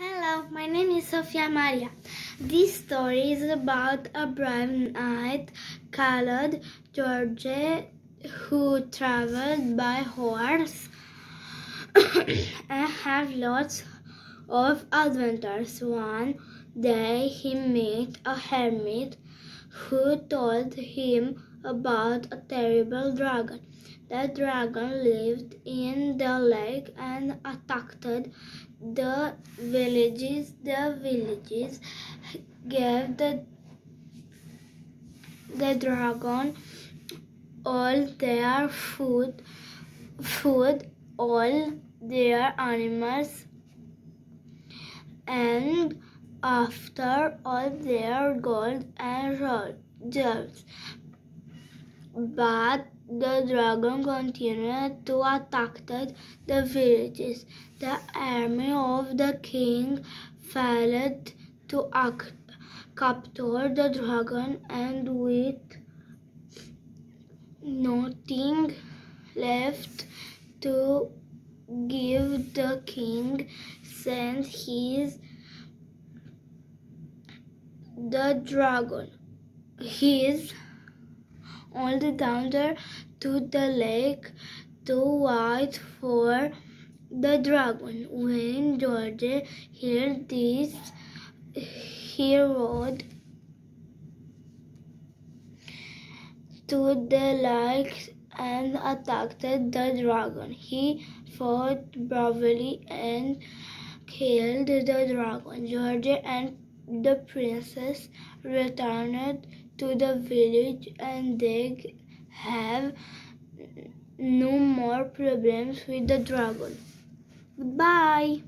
Hello, my name is Sofia Maria. This story is about a brave knight called George who traveled by horse and had lots of adventures. One day he met a hermit who told him about a terrible dragon. The dragon lived in the lake and attacked the villages. The villages gave the, the dragon all their food, food, all their animals, and after all their gold and jewels. But the dragon continued to attack the villages. The army of the king failed to capture the dragon and with nothing left to give the king sent his the dragon his down there to the lake to wait for the dragon. When George heard this, he rode to the lake and attacked the dragon. He fought bravely and killed the dragon. George and the princess returned to the village and they have no more problems with the dragon. Goodbye.